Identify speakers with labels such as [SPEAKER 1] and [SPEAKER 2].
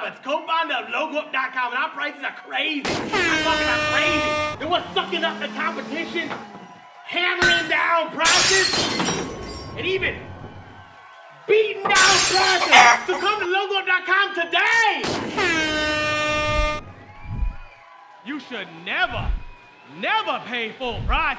[SPEAKER 1] Roberts, co-founder of LogoUp.com, and our prices are crazy. I'm talking about crazy. And what's sucking up the competition, hammering down prices, and even beating down prices. So come to LogoUp.com today. You should never, never pay full price.